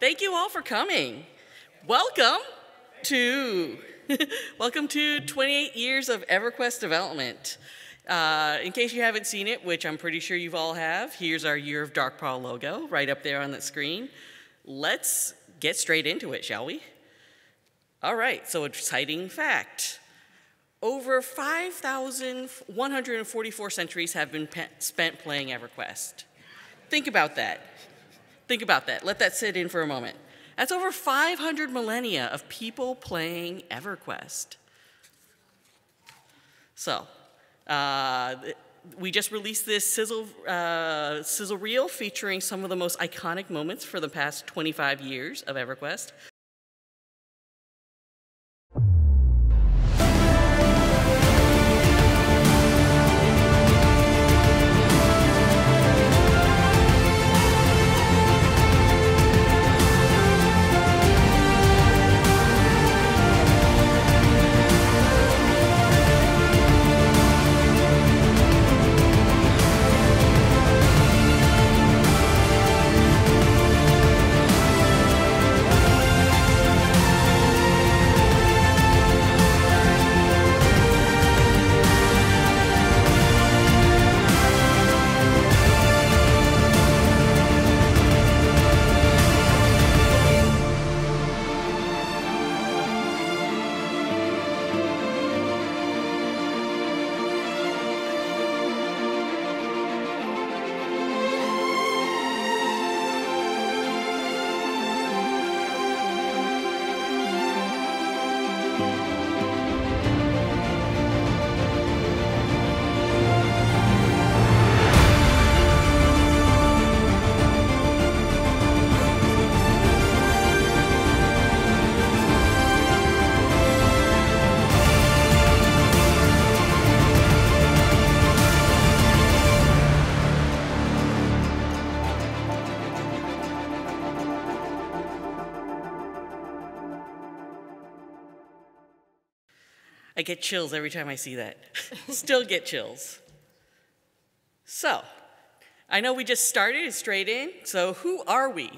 thank you all for coming. Welcome to welcome to 28 years of EverQuest development. Uh, in case you haven't seen it, which I'm pretty sure you've all have, here's our Year of Dark Darkpaw logo right up there on the screen. Let's get straight into it, shall we? All right, so exciting fact. Over 5,144 centuries have been spent playing EverQuest. Think about that. Think about that. Let that sit in for a moment. That's over 500 millennia of people playing EverQuest. So, uh, we just released this sizzle, uh, sizzle reel featuring some of the most iconic moments for the past 25 years of EverQuest. I get chills every time I see that. Still get chills. So, I know we just started straight in, so who are we?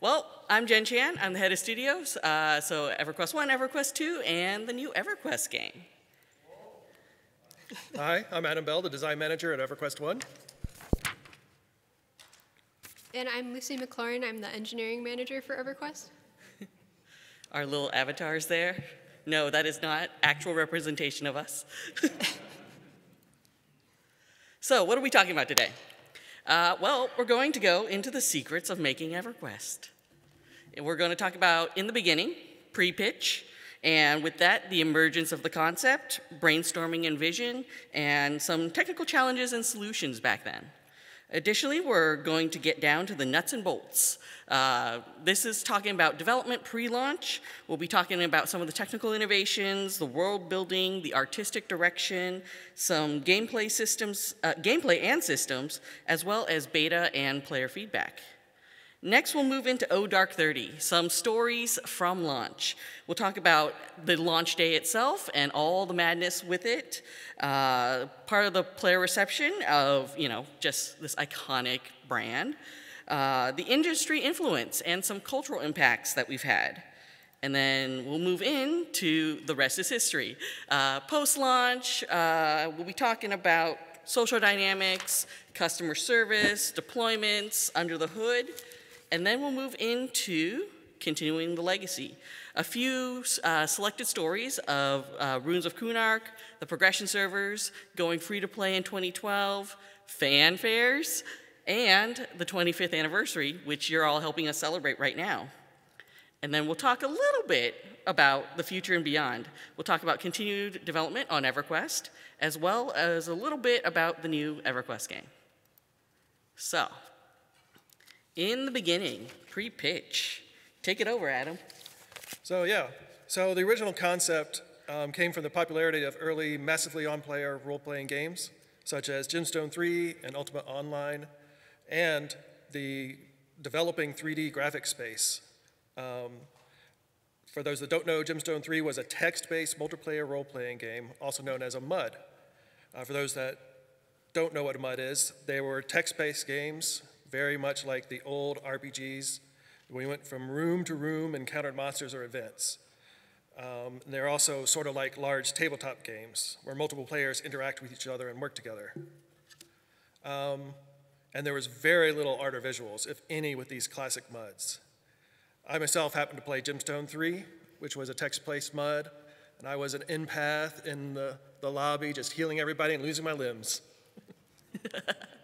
Well, I'm Jen Chan. I'm the head of studios, uh, so EverQuest 1, EverQuest 2, and the new EverQuest game. Hi, I'm Adam Bell, the design manager at EverQuest 1. And I'm Lucy McLaurin. I'm the engineering manager for EverQuest. Our little avatars there. No, that is not actual representation of us. so, what are we talking about today? Uh, well, we're going to go into the secrets of making EverQuest. And we're going to talk about in the beginning, pre-pitch, and with that, the emergence of the concept, brainstorming and vision, and some technical challenges and solutions back then. Additionally, we're going to get down to the nuts and bolts. Uh, this is talking about development pre-launch. We'll be talking about some of the technical innovations, the world building, the artistic direction, some gameplay systems, uh, gameplay and systems, as well as beta and player feedback. Next, we'll move into O Dark 30, some stories from launch. We'll talk about the launch day itself and all the madness with it, uh, part of the player reception of, you know, just this iconic brand, uh, the industry influence and some cultural impacts that we've had. And then we'll move into the rest is history. Uh, Post-launch, uh, we'll be talking about social dynamics, customer service, deployments, under the hood, and then we'll move into continuing the legacy. A few uh, selected stories of uh, Ruins of Kunark, the progression servers, going free to play in 2012, Fan Faires, and the 25th anniversary, which you're all helping us celebrate right now. And then we'll talk a little bit about the future and beyond. We'll talk about continued development on EverQuest, as well as a little bit about the new EverQuest game. So, in the beginning, pre-pitch. Take it over, Adam. So yeah, so the original concept um, came from the popularity of early massively on-player role-playing games, such as Gemstone 3 and Ultima Online, and the developing 3D graphic space. Um, for those that don't know, Gemstone 3 was a text-based multiplayer role-playing game, also known as a MUD. Uh, for those that don't know what a MUD is, they were text-based games very much like the old RPGs We went from room to room, encountered monsters or events. Um, they're also sort of like large tabletop games where multiple players interact with each other and work together. Um, and there was very little art or visuals, if any, with these classic MUDs. I myself happened to play Gemstone 3, which was a text-based MUD, and I was an empath in the, the lobby, just healing everybody and losing my limbs.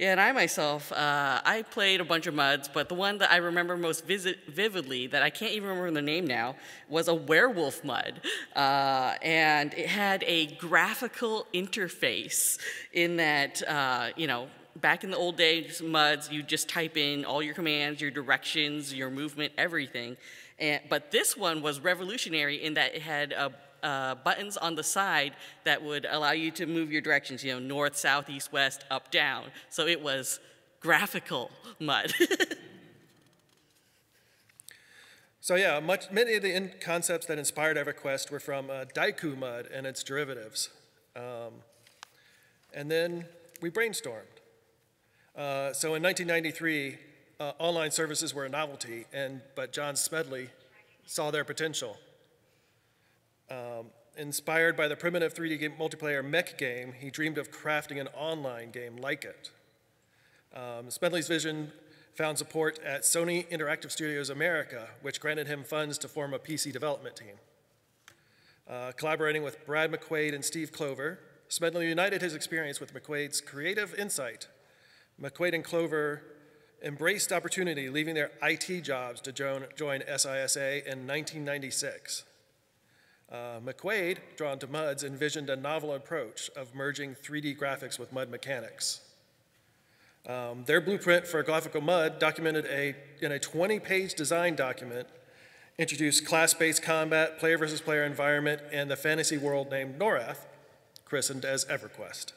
Yeah, and I myself, uh, I played a bunch of MUDs, but the one that I remember most vividly, that I can't even remember the name now, was a werewolf MUD. Uh, and it had a graphical interface in that, uh, you know, back in the old days, MUDs, you just type in all your commands, your directions, your movement, everything. And, but this one was revolutionary in that it had a uh, buttons on the side that would allow you to move your directions, you know, north, south, east, west, up, down. So it was graphical mud. so yeah, much, many of the concepts that inspired EverQuest were from uh, DikuMUD and its derivatives. Um, and then we brainstormed. Uh, so in 1993, uh, online services were a novelty, and, but John Smedley saw their potential. Um, inspired by the primitive 3D game, multiplayer mech game, he dreamed of crafting an online game like it. Um, Smedley's vision found support at Sony Interactive Studios America, which granted him funds to form a PC development team. Uh, collaborating with Brad McQuaid and Steve Clover, Smedley united his experience with McQuaid's creative insight. McQuaid and Clover embraced opportunity, leaving their IT jobs to join, join SISA in 1996. Uh, McQuaid, drawn to MUDs, envisioned a novel approach of merging 3D graphics with MUD mechanics. Um, their blueprint for graphical MUD documented a, in a 20-page design document, introduced class-based combat, player versus player environment, and the fantasy world named Norrath, christened as EverQuest.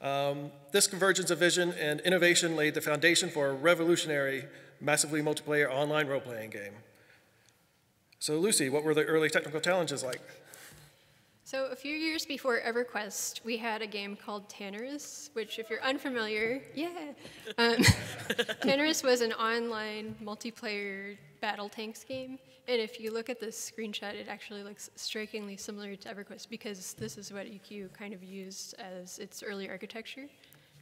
Um, this convergence of vision and innovation laid the foundation for a revolutionary, massively multiplayer online role-playing game. So Lucy, what were the early technical challenges like? So a few years before EverQuest, we had a game called Tanarus, which if you're unfamiliar, yeah. Um, was an online multiplayer battle tanks game. And if you look at this screenshot, it actually looks strikingly similar to EverQuest because this is what EQ kind of used as its early architecture.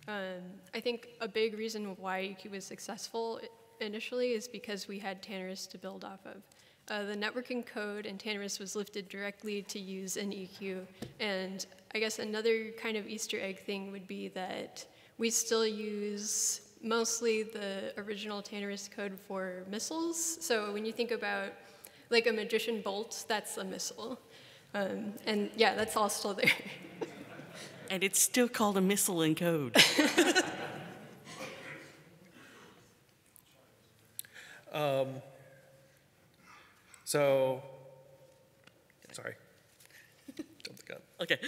Um, I think a big reason why EQ was successful initially is because we had Tanarus to build off of. Uh, the networking code in Tanarus was lifted directly to use in EQ. And I guess another kind of Easter egg thing would be that we still use mostly the original Tanarus code for missiles. So when you think about like a magician bolt, that's a missile. Um, and yeah, that's all still there. and it's still called a missile in code. um, so, sorry, jumped the gun. Okay.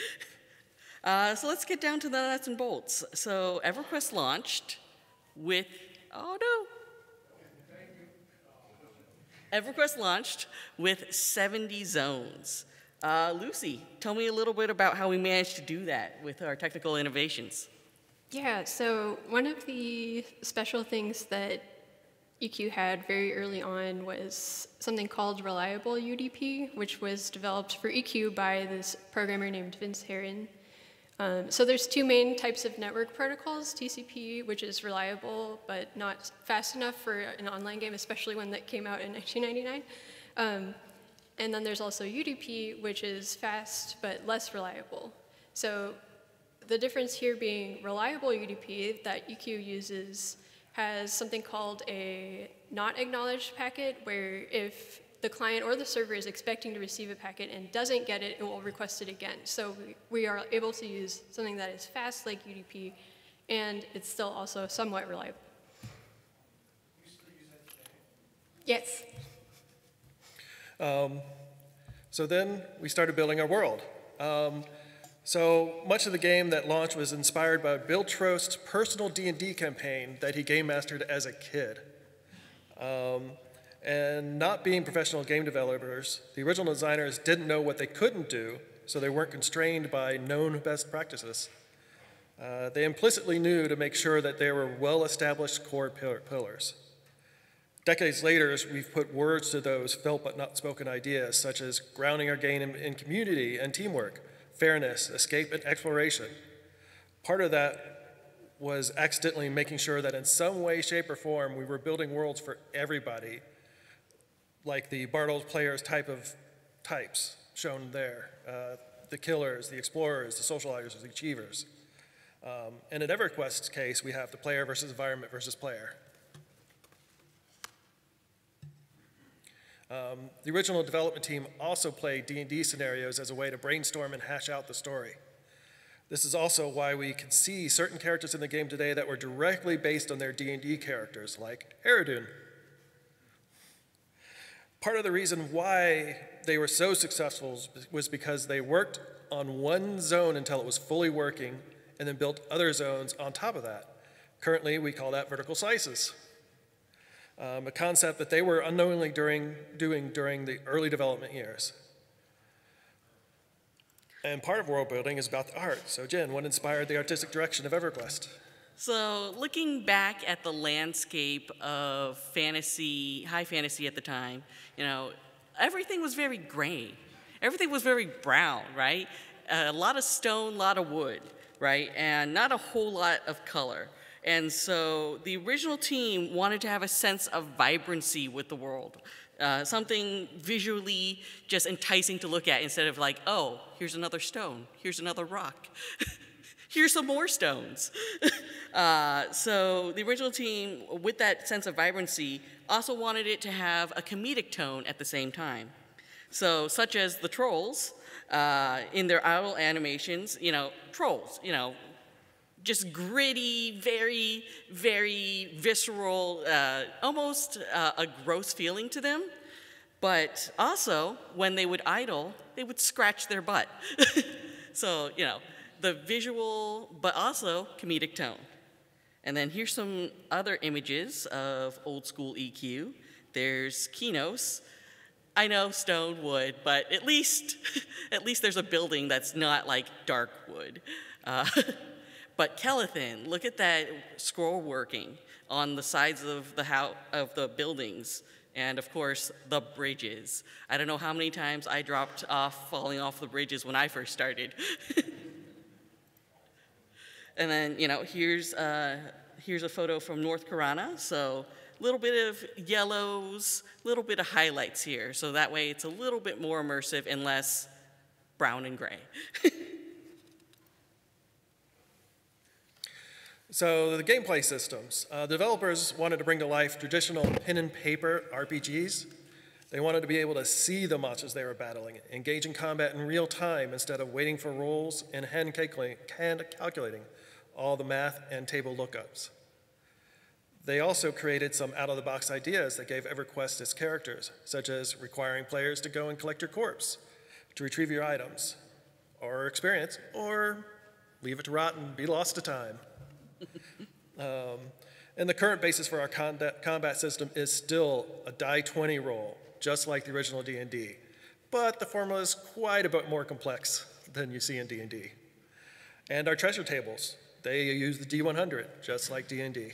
Uh, so let's get down to the nuts and bolts. So EverQuest launched with, oh no. EverQuest launched with 70 zones. Uh, Lucy, tell me a little bit about how we managed to do that with our technical innovations. Yeah, so one of the special things that EQ had very early on was something called Reliable UDP, which was developed for EQ by this programmer named Vince Harron. Um, so there's two main types of network protocols, TCP, which is reliable but not fast enough for an online game, especially one that came out in 1999. Um, and then there's also UDP, which is fast but less reliable. So the difference here being reliable UDP that EQ uses has something called a not acknowledged packet, where if the client or the server is expecting to receive a packet and doesn't get it, it will request it again. So we are able to use something that is fast like UDP, and it's still also somewhat reliable. Yes. Um, so then we started building our world. Um, so much of the game that launched was inspired by Bill Trost's personal D&D campaign that he game mastered as a kid. Um, and not being professional game developers, the original designers didn't know what they couldn't do, so they weren't constrained by known best practices. Uh, they implicitly knew to make sure that there were well-established core pillars. Decades later, we've put words to those felt but not spoken ideas, such as grounding our game in, in community and teamwork, fairness, escape, and exploration. Part of that was accidentally making sure that in some way, shape, or form, we were building worlds for everybody, like the Bartle's players type of types shown there uh, the killers, the explorers, the socializers, the achievers. Um, and in EverQuest's case, we have the player versus environment versus player. Um, the original development team also played D&D scenarios as a way to brainstorm and hash out the story. This is also why we can see certain characters in the game today that were directly based on their D&D characters, like Eredun. Part of the reason why they were so successful was because they worked on one zone until it was fully working and then built other zones on top of that. Currently, we call that vertical slices um, a concept that they were unknowingly during, doing during the early development years. And part of world building is about the art. So, Jen, what inspired the artistic direction of EverQuest? So, looking back at the landscape of fantasy, high fantasy at the time, you know, everything was very gray. Everything was very brown, right? A lot of stone, a lot of wood, right? And not a whole lot of color. And so the original team wanted to have a sense of vibrancy with the world, uh, something visually just enticing to look at instead of like, oh, here's another stone, here's another rock. here's some more stones. uh, so the original team, with that sense of vibrancy, also wanted it to have a comedic tone at the same time. So, such as the trolls, uh, in their idle animations, you know, trolls, you know, just gritty, very, very visceral, uh, almost uh, a gross feeling to them. But also, when they would idle, they would scratch their butt. so, you know, the visual, but also comedic tone. And then here's some other images of old school EQ. There's Qeynos. I know stone wood, but at least, at least there's a building that's not like dark wood. Uh, But Kelethin, look at that scroll working on the sides of the, house, of the buildings and of course the bridges. I don't know how many times I dropped off falling off the bridges when I first started. and then, you know, here's, uh, here's a photo from North Karana. So a little bit of yellows, a little bit of highlights here. So that way it's a little bit more immersive and less brown and gray. So the gameplay systems. Uh, developers wanted to bring to life traditional pen and paper RPGs. They wanted to be able to see the monsters they were battling, engage in combat in real time instead of waiting for rolls and hand calculating all the math and table lookups. They also created some out-of-the-box ideas that gave EverQuest its characters, such as requiring players to go and collect your corpse, to retrieve your items, or experience, or leave it to rot and be lost to time. Um, and the current basis for our combat system is still a die 20 roll, just like the original D&D. But the formula is quite a bit more complex than you see in D&D. And our treasure tables, they use the D100, just like D&D.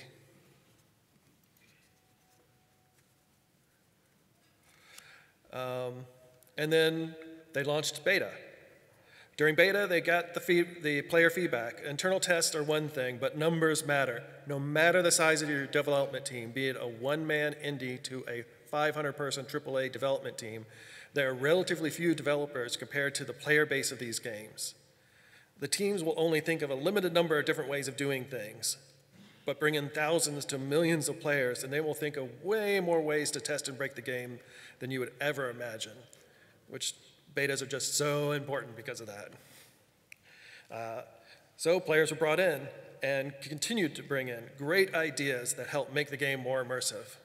Um, and then they launched beta. During beta, they got the, the player feedback. Internal tests are one thing, but numbers matter. No matter the size of your development team, be it a one-man indie to a 500-person AAA development team, there are relatively few developers compared to the player base of these games. The teams will only think of a limited number of different ways of doing things, but bring in thousands to millions of players, and they will think of way more ways to test and break the game than you would ever imagine, which betas are just so important because of that. Uh, so players were brought in and continued to bring in great ideas that help make the game more immersive.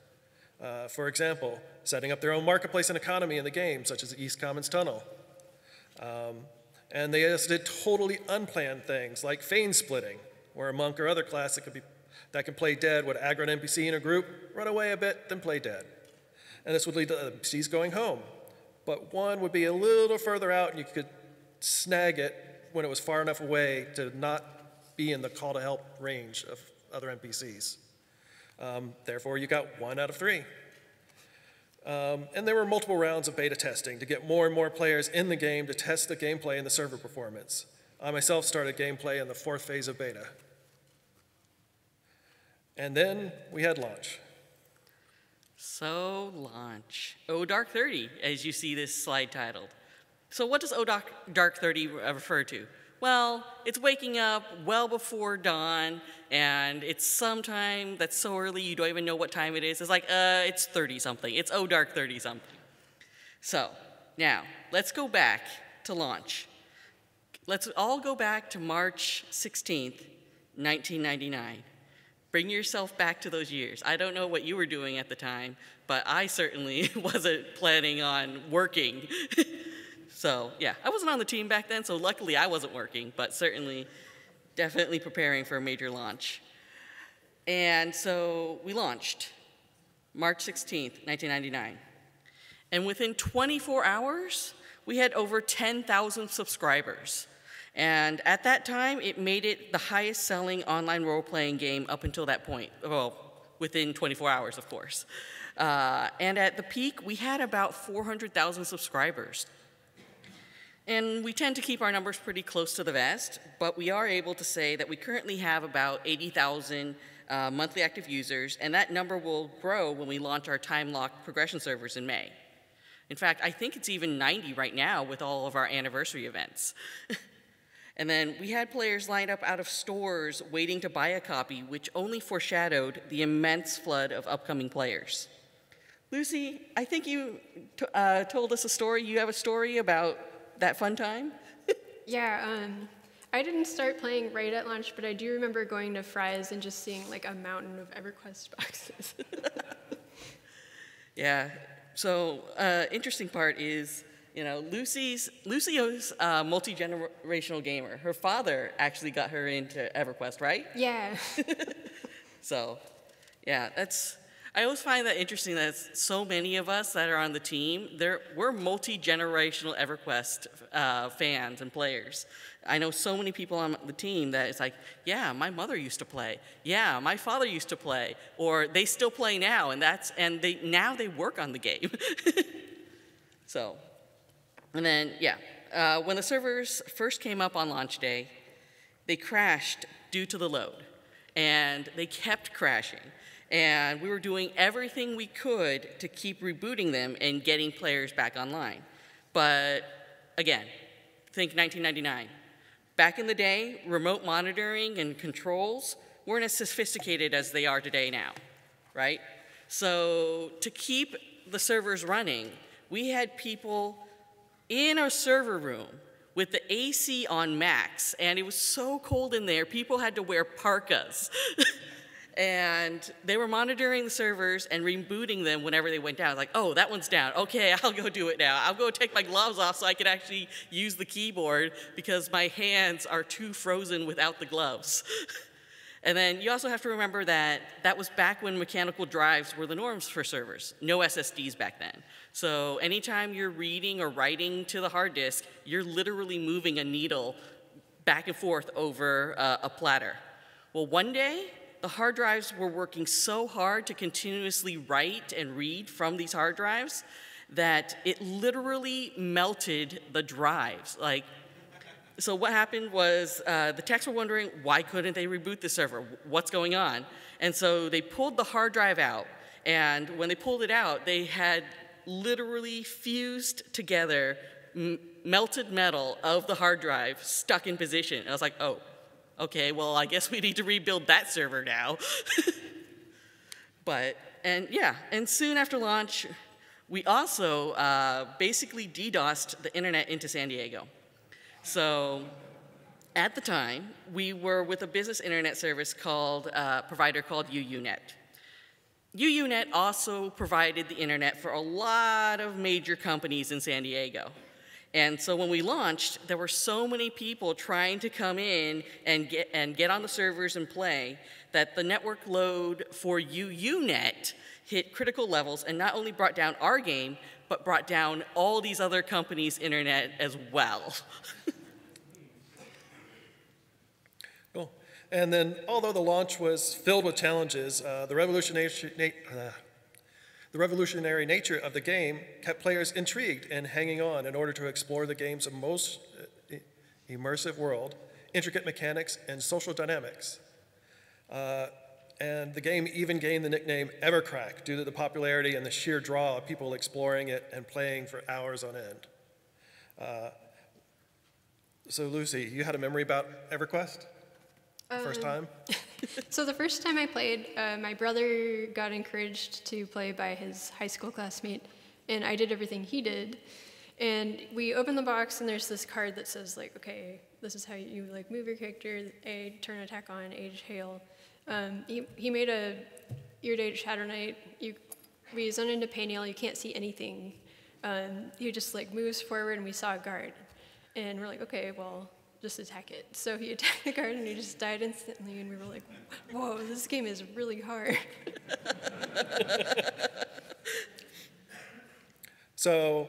Uh, for example, setting up their own marketplace and economy in the game, such as the East Commons Tunnel. Um, and they just did totally unplanned things like feign splitting, where a monk or other class that, could be, that can play dead would aggro an NPC in a group, run away a bit, then play dead. And this would lead to NPCs going home, but one would be a little further out and you could snag it when it was far enough away to not be in the call to help range of other NPCs. Um, therefore, you got one out of three. Um, and there were multiple rounds of beta testing to get more and more players in the game to test the gameplay and the server performance. I myself started gameplay in the fourth phase of beta. And then we had launch. So, launch. O Dark 30, as you see this slide titled. So, what does O Dark 30 refer to? Well, it's waking up well before dawn, and it's sometime that's so early you don't even know what time it is. It's like, uh, it's 30 something. It's O Dark 30 something. So, now, let's go back to launch. Let's all go back to March 16th, 1999. Bring yourself back to those years. I don't know what you were doing at the time, but I certainly wasn't planning on working. so, yeah, I wasn't on the team back then, so luckily I wasn't working, but certainly definitely preparing for a major launch. And so we launched March 16th, 1999. And within 24 hours, we had over 10,000 subscribers. And at that time, it made it the highest selling online role playing game up until that point. Well, within 24 hours, of course. Uh, and at the peak, we had about 400,000 subscribers. And we tend to keep our numbers pretty close to the vest, but we are able to say that we currently have about 80,000 uh, monthly active users, and that number will grow when we launch our time lock progression servers in May. In fact, I think it's even 90 right now with all of our anniversary events. And then we had players lined up out of stores waiting to buy a copy, which only foreshadowed the immense flood of upcoming players. Lucy, I think you uh, told us a story. You have a story about that fun time? yeah, um, I didn't start playing right at launch, but I do remember going to Fry's and just seeing like a mountain of EverQuest boxes. yeah, so uh, interesting part is you know, Lucy's Lucio's a multi-generational gamer. Her father actually got her into EverQuest, right? Yeah. so, yeah, that's. I always find that interesting that so many of us that are on the team, we're multi-generational EverQuest uh, fans and players. I know so many people on the team that it's like, yeah, my mother used to play. Yeah, my father used to play, or they still play now, and that's and they now they work on the game. so and then, yeah, uh, when the servers first came up on launch day, they crashed due to the load. And they kept crashing. And we were doing everything we could to keep rebooting them and getting players back online. But again, think 1999. Back in the day, remote monitoring and controls weren't as sophisticated as they are today now, right? So to keep the servers running, we had people in our server room with the AC on max, and it was so cold in there, people had to wear parkas. and they were monitoring the servers and rebooting them whenever they went down. Like, oh, that one's down. Okay, I'll go do it now. I'll go take my gloves off so I can actually use the keyboard because my hands are too frozen without the gloves. And then you also have to remember that that was back when mechanical drives were the norms for servers, no SSDs back then. So anytime you're reading or writing to the hard disk, you're literally moving a needle back and forth over uh, a platter. Well, one day, the hard drives were working so hard to continuously write and read from these hard drives that it literally melted the drives. Like so what happened was uh, the techs were wondering why couldn't they reboot the server? What's going on? And so they pulled the hard drive out, and when they pulled it out, they had literally fused together melted metal of the hard drive stuck in position. And I was like, oh, okay, well, I guess we need to rebuild that server now. but, and yeah, and soon after launch, we also uh, basically DDoSed the internet into San Diego. So at the time, we were with a business internet service called, uh, provider called UUNet. UUNet also provided the internet for a lot of major companies in San Diego. And so when we launched, there were so many people trying to come in and get, and get on the servers and play that the network load for UUNet hit critical levels and not only brought down our game, but brought down all these other companies' internet as well. cool. And then, although the launch was filled with challenges, uh, the, revolutionary, uh, The revolutionary nature of the game kept players intrigued and hanging on in order to explore the game's most uh, immersive world, intricate mechanics, and social dynamics. Uh, and the game even gained the nickname Evercrack due to the popularity and the sheer draw of people exploring it and playing for hours on end. Uh, so, Lucy, you had a memory about EverQuest? First time? So the first time I played, uh, my brother got encouraged to play by his high school classmate, and I did everything he did. And we open the box, and there's this card that says like, okay, this is how you like move your character: A, turn attack on, age, hail. Um, he, he made a Erudite shadow knight. You, we zone into Paineel, you can't see anything. Um, he just like moves forward, and we saw a guard, and we're like, okay, well, just attack it. So he attacked the guard and he just died instantly, and we were like, whoa, this game is really hard. So,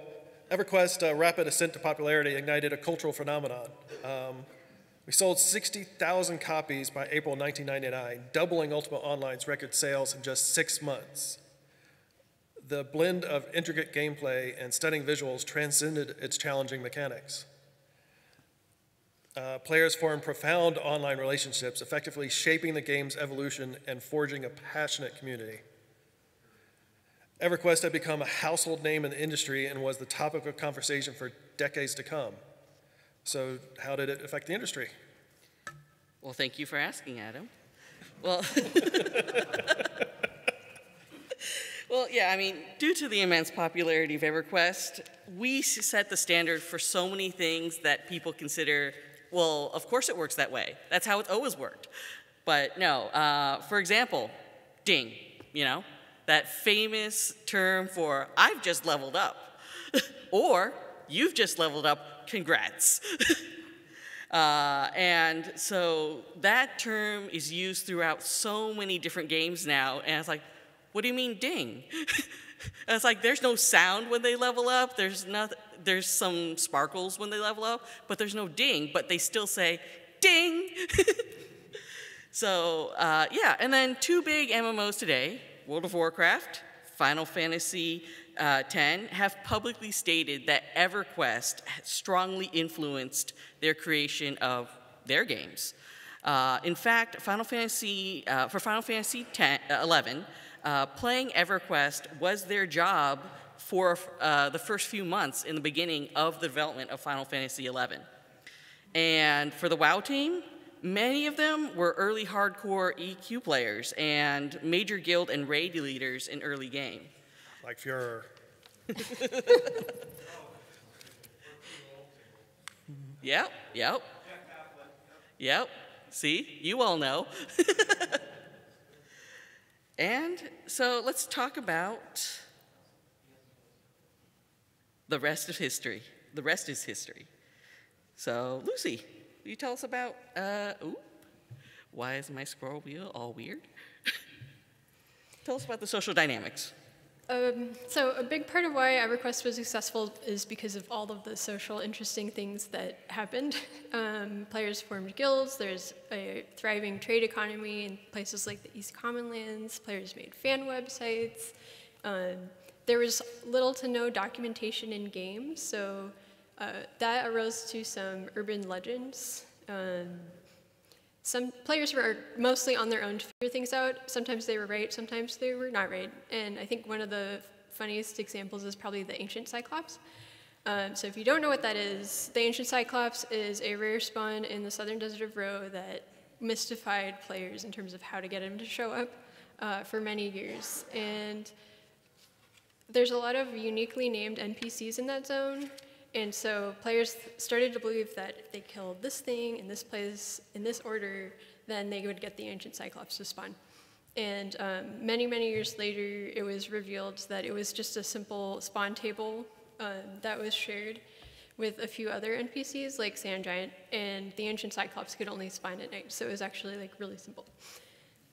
EverQuest's uh, rapid ascent to popularity ignited a cultural phenomenon. Um, we sold 60,000 copies by April 1999, doubling Ultima Online's record sales in just six months. The blend of intricate gameplay and stunning visuals transcended its challenging mechanics. Uh, players form profound online relationships, effectively shaping the game's evolution and forging a passionate community. EverQuest had become a household name in the industry and was the topic of conversation for decades to come. So, how did it affect the industry? Well, thank you for asking, Adam. Well, well, yeah, I mean, due to the immense popularity of EverQuest, we set the standard for so many things that people consider, well, of course it works that way. That's how it's always worked. But no, uh, for example, ding, you know, that famous term for I've just leveled up, or you've just leveled up, congrats. Uh, and so that term is used throughout so many different games now. And it's like, what do you mean ding? and it's like, there's no sound when they level up. There's, not, there's some sparkles when they level up, but there's no ding. But they still say ding. so uh, yeah, and then two big MMOs today World of Warcraft, Final Fantasy uh, 10 have publicly stated that EverQuest strongly influenced their creation of their games. Uh, in fact, Final Fantasy, uh, for Final Fantasy 10, uh, 11, uh, playing EverQuest was their job for uh, the first few months in the beginning of the development of Final Fantasy 11. And for the WoW team, many of them were early hardcore EQ players and major guild and raid leaders in early game. Like Furor. Yep, yep. Yep. See, you all know. and so let's talk about the rest of history. The rest is history. So, Lucy, will you tell us about, uh, why is my scroll wheel all weird? tell us about the social dynamics. Um, so a big part of why EverQuest was successful is because of all of the social interesting things that happened. Um, players formed guilds, there's a thriving trade economy in places like the East Commonlands, players made fan websites. Um, there was little to no documentation in games, so uh, that arose to some urban legends. Some players were mostly on their own to figure things out. Sometimes they were right, sometimes they were not right. And I think one of the funniest examples is probably the Ancient Cyclops. Um, so if you don't know what that is, the Ancient Cyclops is a rare spawn in the southern desert of Ro that mystified players in terms of how to get him to show up uh, for many years. And there's a lot of uniquely named NPCs in that zone, and so players started to believe that if they killed this thing in this place, in this order, then they would get the ancient Cyclops to spawn. And um, many, many years later, it was revealed that it was just a simple spawn table um, that was shared with a few other NPCs like Sand Giant, and the ancient Cyclops could only spawn at night, so it was actually like really simple.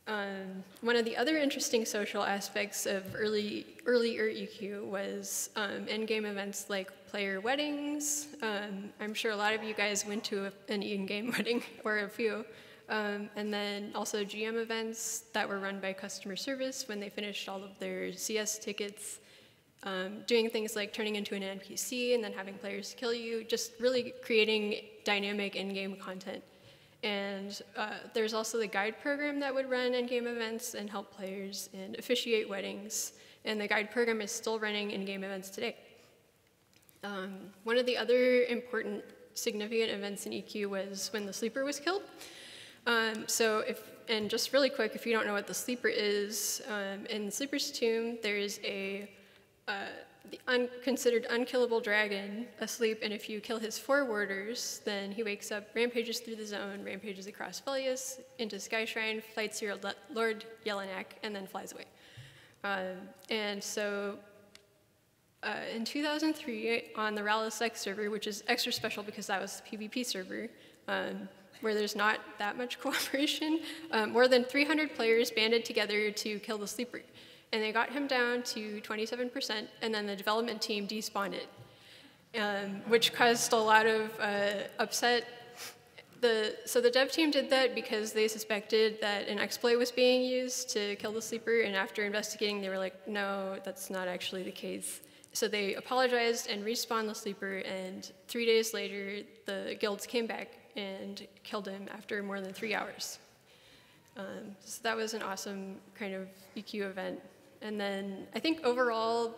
Um, one of the other interesting social aspects of early early EQ was um, in-game events like player weddings. Um, I'm sure a lot of you guys went to a, an in-game wedding or a few. Um, and then also GM events that were run by customer service when they finished all of their CS tickets, um, doing things like turning into an NPC and then having players kill you, just really creating dynamic in-game content. And uh, there's also the guide program that would run in-game events and help players and officiate weddings. And the guide program is still running in-game events today. Um, one of the other important significant events in EQ was when the sleeper was killed. Um, so if, and just really quick, if you don't know what the sleeper is, um, in Sleeper's Tomb, there's a uh, the unconsidered unkillable dragon asleep, and if you kill his four warders, then he wakes up, rampages through the zone, rampages across Velious, into Sky Shrine, fights your Lord Yelinak, and then flies away. Um, and so uh, in 2003, on the Rallos Zek server, which is extra special because that was the PvP server, um, where there's not that much cooperation, um, more than 300 players banded together to kill the sleeper. And they got him down to 27%, and then the development team despawned it, um, which caused a lot of uh, upset. The, so the dev team did that because they suspected that an exploit was being used to kill the sleeper, and after investigating, they were like, no, that's not actually the case. So they apologized and respawned the sleeper, and three days later, the guilds came back and killed him after more than three hours. Um, so that was an awesome kind of EQ event. And then I think overall,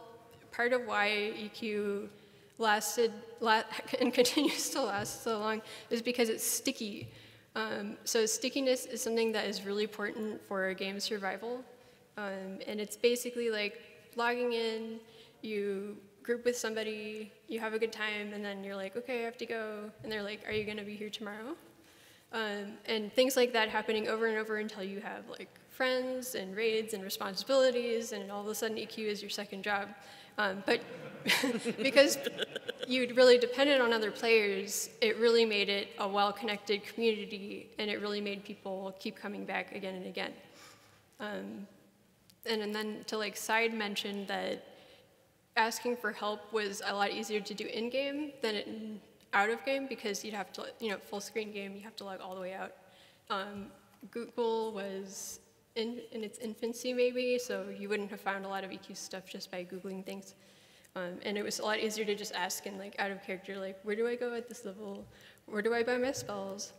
part of why EQ lasted and continues to last so long is because it's sticky. Um, so stickiness is something that is really important for a game survival. Um, and it's basically like logging in, you group with somebody, you have a good time, and then you're like, okay, I have to go. And they're like, are you gonna be here tomorrow? Um, and things like that happening over and over until you have like friends and raids and responsibilities, and all of a sudden EQ is your second job. Um, but because you'd really depended on other players, it really made it a well-connected community, and it really made people keep coming back again and again. Um, and, and then to like side mention that asking for help was a lot easier to do in-game than in out of game because you'd have to, you know, full screen game, you have to log all the way out. Um, Google was in, in its infancy maybe, so you wouldn't have found a lot of EQ stuff just by Googling things. Um, and it was a lot easier to just ask in like out of character, like where do I go at this level? Where do I buy my spells?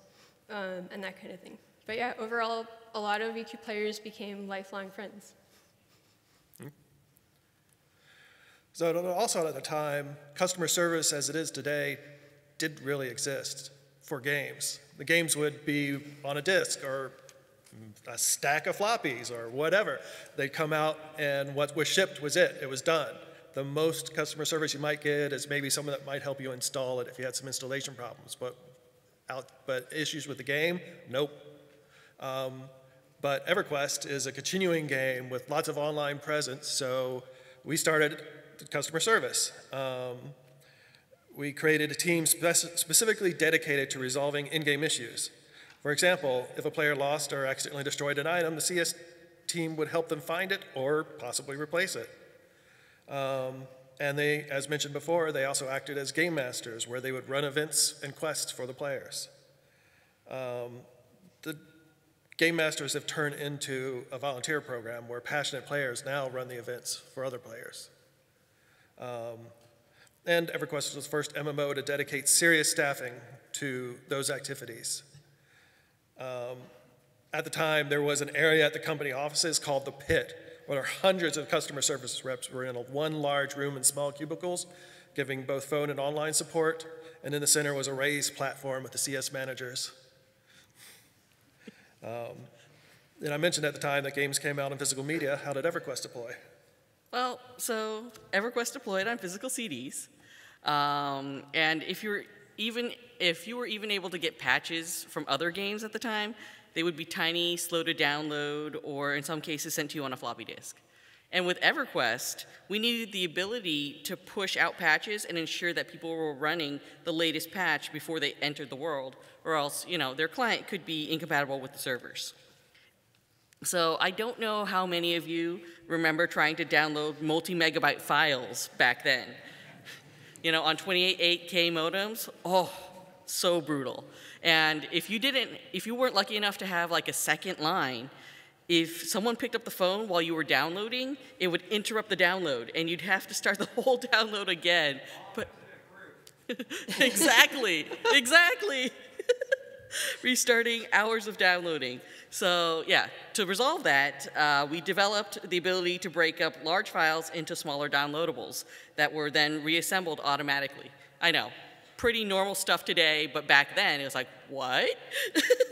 Um, and that kind of thing. But yeah, overall, a lot of EQ players became lifelong friends. So also at the time, customer service as it is today did really exist for games. The games would be on a disk or a stack of floppies or whatever. They'd come out and what was shipped was it, it was done. The most customer service you might get is maybe someone that might help you install it if you had some installation problems, but, out, but issues with the game, nope. Um, but EverQuest is a continuing game with lots of online presence, so we started customer service. Um, we created a team spec specifically dedicated to resolving in-game issues. For example, if a player lost or accidentally destroyed an item, the CS team would help them find it or possibly replace it. Um, and they, as mentioned before, they also acted as game masters, where they would run events and quests for the players. Um, the game masters have turned into a volunteer program where passionate players now run the events for other players. Um, and EverQuest was the first MMO to dedicate serious staffing to those activities. Um, at the time, there was an area at the company offices called the Pit, where hundreds of customer service reps were in one large room in small cubicles, giving both phone and online support. And in the center was a raised platform with the CS managers. Um, and I mentioned at the time that games came out in physical media. How did EverQuest deploy? Well, so EverQuest deployed on physical CDs, um, and if you were even if you were even able to get patches from other games at the time, they would be tiny, slow to download, or in some cases sent to you on a floppy disk. And with EverQuest, we needed the ability to push out patches and ensure that people were running the latest patch before they entered the world, or else, you know, their client could be incompatible with the servers. So I don't know how many of you remember trying to download multi-megabyte files back then. You know, on 28 8K modems, oh, so brutal. And if you didn't, if you weren't lucky enough to have like a second line, if someone picked up the phone while you were downloading, it would interrupt the download and you'd have to start the whole download again. But exactly, exactly. Restarting hours of downloading. So yeah, to resolve that, uh, we developed the ability to break up large files into smaller downloadables that were then reassembled automatically. I know, pretty normal stuff today, but back then it was like, what?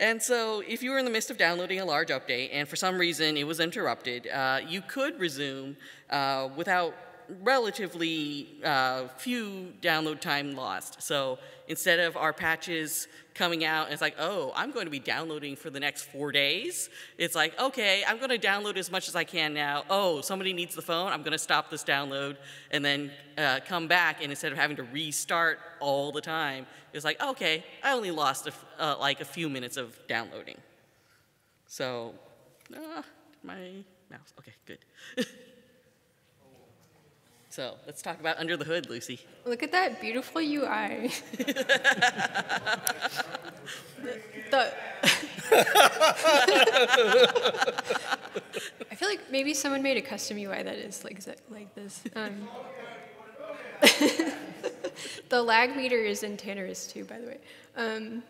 And so, if you were in the midst of downloading a large update and for some reason it was interrupted, uh, you could resume uh, without relatively uh, few download time lost. So, instead of our patches coming out it's like, oh, I'm going to be downloading for the next four days, it's like, okay, I'm going to download as much as I can now. Oh, somebody needs the phone, I'm going to stop this download and then uh, come back. And instead of having to restart all the time, it's like, okay, I only lost uh, like a few minutes of downloading. So, uh, my mouse, okay, good. so let's talk about under the hood, Lucy. Look at that beautiful UI. the, I feel like maybe someone made a custom UI that is like like this. Um, the lag meter is in Tannerus too, by the way. Um,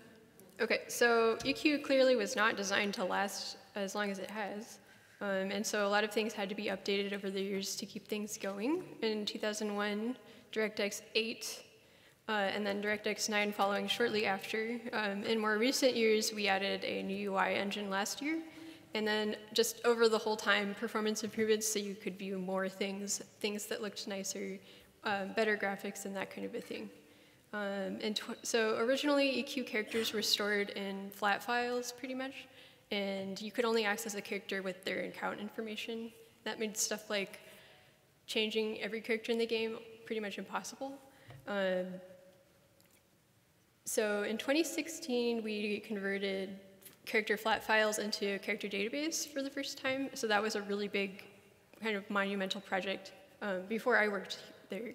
okay, so EQ clearly was not designed to last as long as it has. Um, and so a lot of things had to be updated over the years to keep things going. In 2001, DirectX 8, uh, and then DirectX 9 following shortly after. Um, in more recent years, we added a new UI engine last year. And then just over the whole time, performance improvements so you could view more things, things that looked nicer, um, better graphics, and that kind of a thing. Um, and so originally, EQ characters were stored in flat files, pretty much and you could only access a character with their account information. That made stuff like changing every character in the game pretty much impossible. Um, so in 2016, we converted character flat files into a character database for the first time. So that was a really big, kind of monumental project um, before I worked there.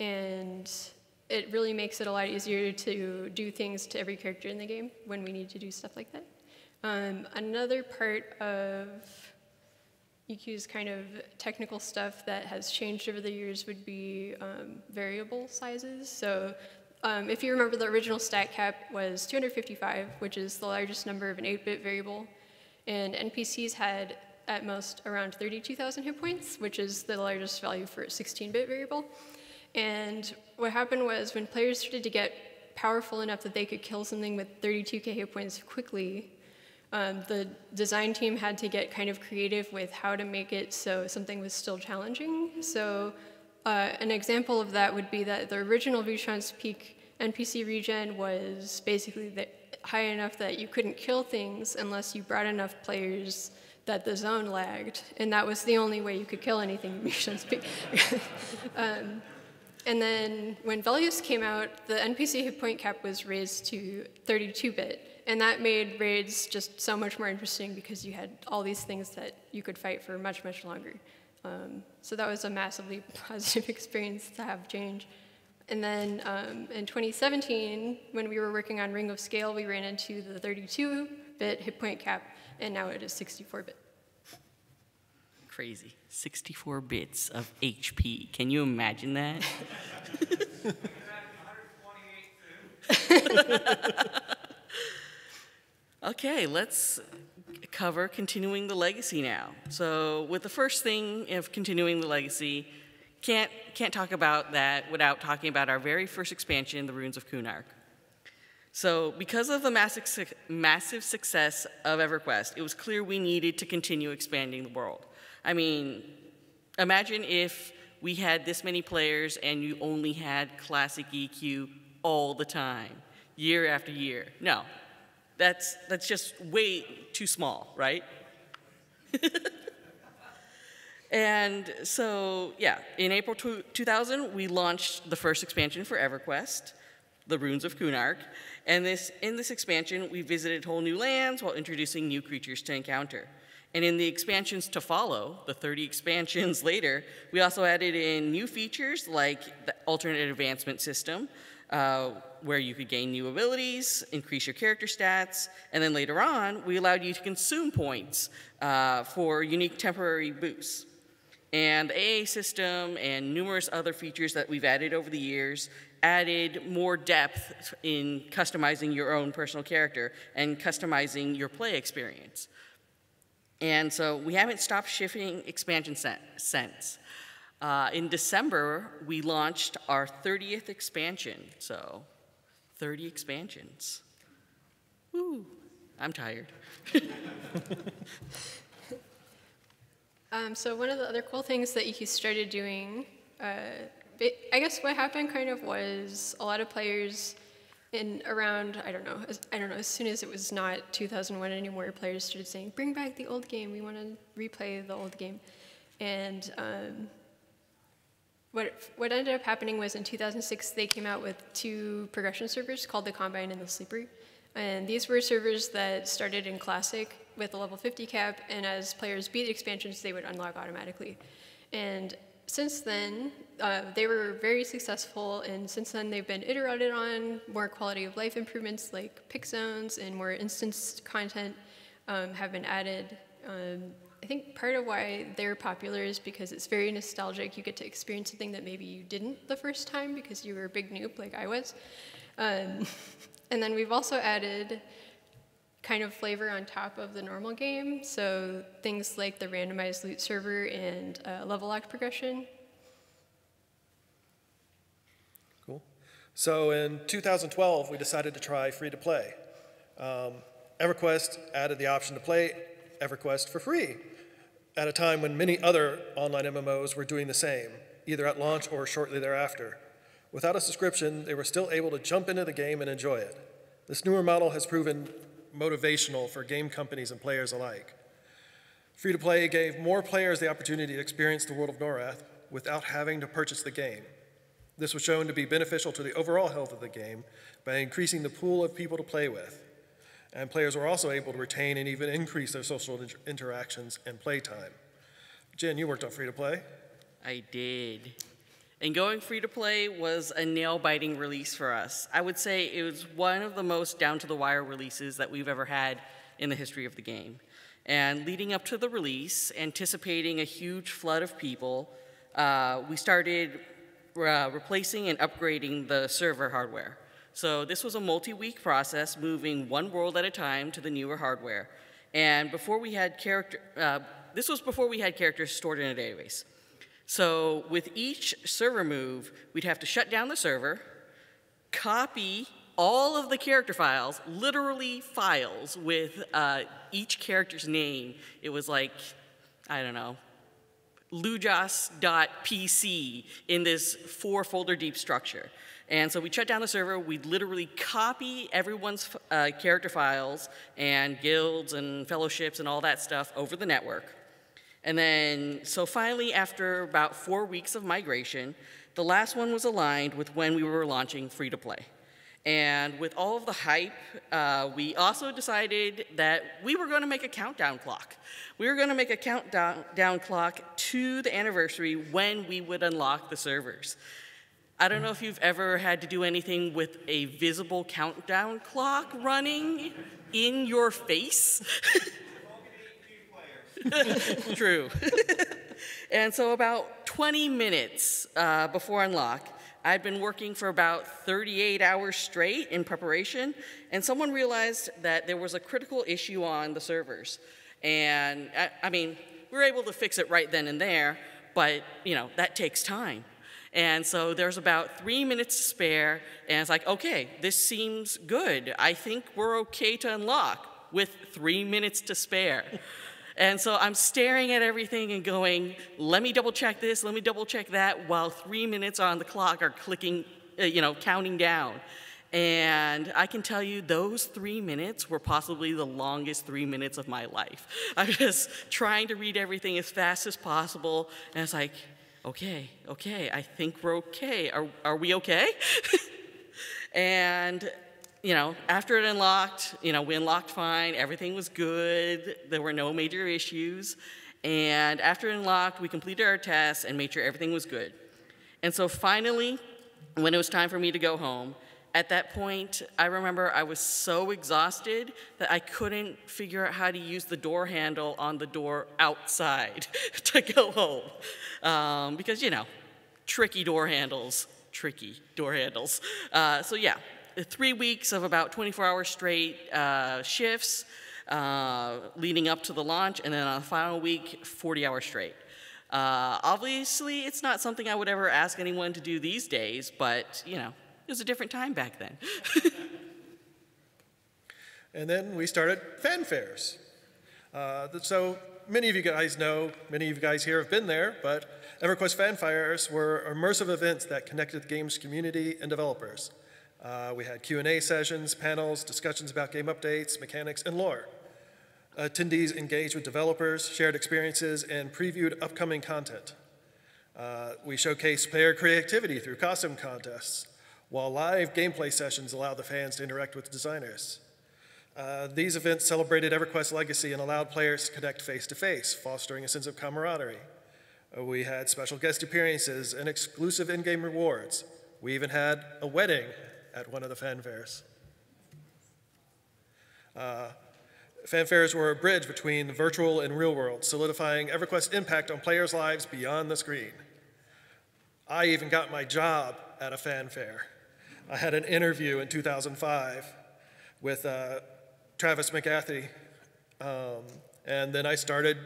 And it really makes it a lot easier to do things to every character in the game when we need to do stuff like that. Um, another part of EQ's kind of technical stuff that has changed over the years would be um, variable sizes. So um, if you remember, the original stat cap was 255, which is the largest number of an 8-bit variable. And NPCs had at most around 32,000 hit points, which is the largest value for a 16-bit variable. And what happened was when players started to get powerful enough that they could kill something with 32k hit points quickly, um, the design team had to get kind of creative with how to make it so something was still challenging. So uh, an example of that would be that the original Veeshan's Peak NPC regen was basically high enough that you couldn't kill things unless you brought enough players that the zone lagged, and that was the only way you could kill anything in Veeshan's Peak. um, and then when Velious came out, the NPC hit point cap was raised to 32-bit, and that made raids just so much more interesting because you had all these things that you could fight for much, much longer. Um, so that was a massively positive experience to have change. And then um, in 2017, when we were working on Ring of Scale, we ran into the 32-bit hit point cap, and now it is 64-bit. Crazy. 64 bits of HP. Can you imagine that? Okay, let's cover continuing the legacy now. So with the first thing of continuing the legacy, can't, can't talk about that without talking about our very first expansion, the Ruins of Kunark. So because of the massive, massive success of EverQuest, it was clear we needed to continue expanding the world. I mean, imagine if we had this many players and you only had classic EQ all the time, year after year. No, that's, that's just way too small, right? and so, yeah, in April 2000, we launched the first expansion for EverQuest, the Ruins of Kunark. And this, in this expansion, we visited whole new lands while introducing new creatures to encounter. And in the expansions to follow, the 30 expansions later, we also added in new features like the alternate advancement system, uh, where you could gain new abilities, increase your character stats, and then later on, we allowed you to consume points uh, for unique temporary boosts. And the AA system and numerous other features that we've added over the years added more depth in customizing your own personal character and customizing your play experience. And so we haven't stopped shipping expansion since. Uh, in December, we launched our 30th expansion. So 30 expansions. Woo, I'm tired. um, so one of the other cool things that you started doing, uh, I guess what happened kind of was a lot of players in around I don't know I don't know as soon as it was not 2001 anymore, players started saying, "Bring back the old game. We want to replay the old game," and um, what, what ended up happening was in 2006, they came out with two progression servers called the Combine and the Sleeper. And these were servers that started in Classic with a level 50 cap, and as players beat expansions, they would unlock automatically. And since then, uh, they were very successful, and since then they've been iterated on more quality of life improvements like pick zones and more instance content um, have been added. Um, I think part of why they're popular is because it's very nostalgic. You get to experience something that maybe you didn't the first time because you were a big noob like I was. Um, and then we've also added kind of flavor on top of the normal game. So things like the randomized loot server and uh, level locked progression. Cool. So in 2012, we decided to try free to play. Um, EverQuest added the option to play EverQuest for free at a time when many other online MMOs were doing the same, either at launch or shortly thereafter. Without a subscription, they were still able to jump into the game and enjoy it. This newer model has proven motivational for game companies and players alike. Free to play gave more players the opportunity to experience the world of Norrath without having to purchase the game. This was shown to be beneficial to the overall health of the game by increasing the pool of people to play with and players were also able to retain and even increase their social inter interactions and playtime. Jen, you worked on free to play. I did. And going free to play was a nail biting release for us. I would say it was one of the most down to the wire releases that we've ever had in the history of the game. And leading up to the release, anticipating a huge flood of people, uh, we started uh, replacing and upgrading the server hardware. So this was a multi-week process, moving one world at a time to the newer hardware. And before we had character, uh, this was before we had characters stored in a database. So with each server move, we'd have to shut down the server, copy all of the character files, literally files with uh, each character's name. It was like, I don't know, lujas.pc in this four folder deep structure. And so we shut down the server, we'd literally copy everyone's uh, character files and guilds and fellowships and all that stuff over the network. And then, so finally, after about four weeks of migration, the last one was aligned with when we were launching free to play. And with all of the hype, uh, we also decided that we were going to make a countdown clock. We were going to make a countdown clock to the anniversary when we would unlock the servers. I don't know if you've ever had to do anything with a visible countdown clock running in your face. True. and so, about 20 minutes uh, before unlock, I'd been working for about 38 hours straight in preparation, and someone realized that there was a critical issue on the servers. And I, I mean, we were able to fix it right then and there, but you know, that takes time. And so there's about three minutes to spare, and it's like, okay, this seems good. I think we're okay to unlock with three minutes to spare. And so I'm staring at everything and going, let me double check this, let me double check that, while three minutes on the clock are clicking, uh, you know, counting down. And I can tell you those three minutes were possibly the longest three minutes of my life. I was just trying to read everything as fast as possible, and it's like, okay, okay, I think we're okay. Are, are we okay? and, you know, after it unlocked, you know, we unlocked fine, everything was good, there were no major issues. And after it unlocked, we completed our tests and made sure everything was good. And so finally, when it was time for me to go home, at that point, I remember I was so exhausted that I couldn't figure out how to use the door handle on the door outside to go home. Um, because, you know, tricky door handles, tricky door handles. Uh, so, yeah, three weeks of about 24 hour straight uh, shifts uh, leading up to the launch, and then on the final week, 40 hours straight. Uh, obviously, it's not something I would ever ask anyone to do these days, but, you know, it was a different time back then. and then we started Fan Faires. Uh, so many of you guys know, many of you guys here have been there, but EverQuest Fan Faires were immersive events that connected the game's community and developers. Uh, we had Q&A sessions, panels, discussions about game updates, mechanics, and lore. Attendees engaged with developers, shared experiences, and previewed upcoming content. Uh, we showcased player creativity through costume contests, while live gameplay sessions allowed the fans to interact with designers. Uh, these events celebrated EverQuest's legacy and allowed players to connect face to face, fostering a sense of camaraderie. Uh, we had special guest appearances and exclusive in game rewards. We even had a wedding at one of the Fan Faires. Uh, Fan Faires were a bridge between the virtual and real world, solidifying EverQuest's impact on players' lives beyond the screen. I even got my job at a Fan Faire. I had an interview in 2005 with uh, Travis McGeathy, um, and then I started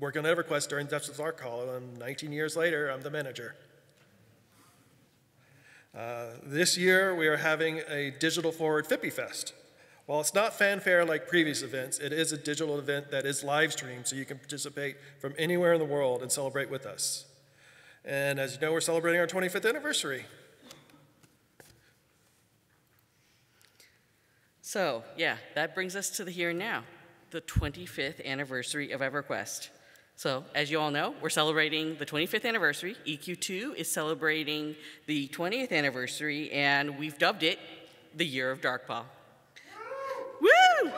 working on EverQuest during Dutch with Art Call, and 19 years later, I'm the manager. Uh, this year, we are having a digital forward Fippy Fest. While it's not Fan Faire like previous events, it is a digital event that is live streamed, so you can participate from anywhere in the world and celebrate with us. And as you know, we're celebrating our 25th anniversary. So, yeah, that brings us to the here and now, the 25th anniversary of EverQuest. So, as you all know, we're celebrating the 25th anniversary. EQ2 is celebrating the 20th anniversary, and we've dubbed it the Year of Darkpaw. Woo!